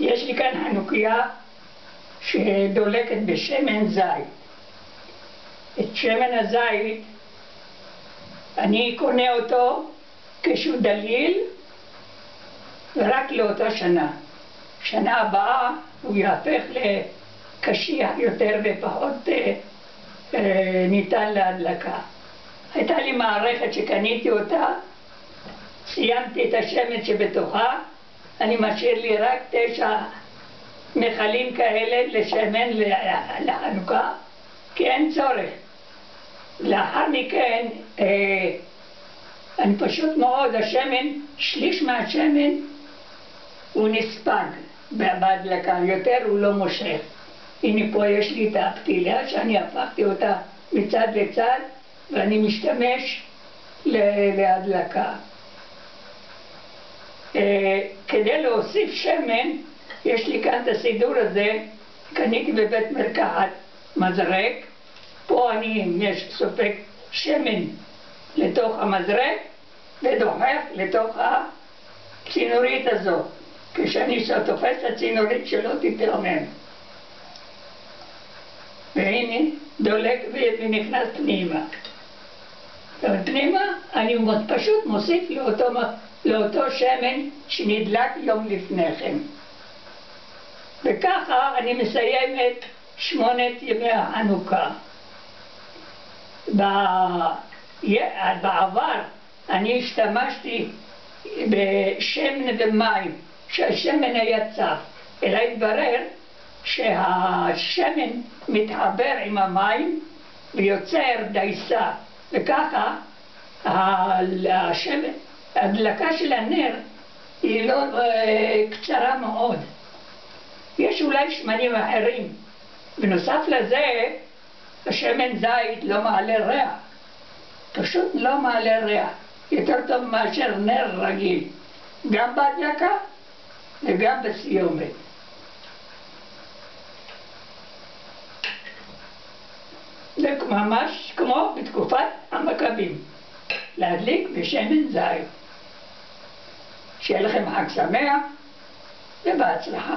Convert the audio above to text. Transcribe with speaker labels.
Speaker 1: יש לי כאן חנוכיה שדולקת בשמן זית. את שמן הזית אני קונה אותו כשהוא דליל ורק לאותה שנה. שנה הבאה הוא יהפך לקשיח יותר ופחות אה, אה, ניתן להדלקה. הייתה לי מערכת שקניתי אותה, סיימתי את השמן שבתוכה, אני משאיר לי רק תשע מכלים כאלה לשמן לחנוכה, כי אין צורך. לאחר מכן, אה, אני פשוט מאוד, השמן, שליש מהשמן הוא נספג בהדלקה, יותר הוא לא מושך. הנה פה יש לי את הפתילה שאני הפכתי אותה מצד לצד ואני משתמש להדלקה. אה, כדי להוסיף שמן, יש לי כאן את הסידור הזה, קניתי בבית מרקחת מזרק, פה אני יש סופק שמן לתוך המזרק ודוחף לתוך הצינורית הזאת, כשאני תופס את הצינורית שלא תתרומם. והנה דולק ונכנס פנימה. פנימה אני פשוט מוסיף לאותו, לאותו שמן שנדלק יום לפני כן. וככה אני מסיים את שמונת ימי החנוכה. בעבר אני השתמשתי בשמן ומים, שהשמן היה צף, אלא התברר שהשמן מתחבר עם המים ויוצר דייסה, וככה השמן, ההדלקה של הנר היא לא אה, קצרה מאוד. יש אולי שמנים אחרים. בנוסף לזה, השמן זית לא מעלה ריח. פשוט לא מעלה ריח. יותר טוב מאשר נר רגיל. גם בהדלקה וגם בסיומת. זה ממש כמו בתקופת המכבים, להדליק בשמן זית. שיהיה לכם חג שמח ובהצלחה.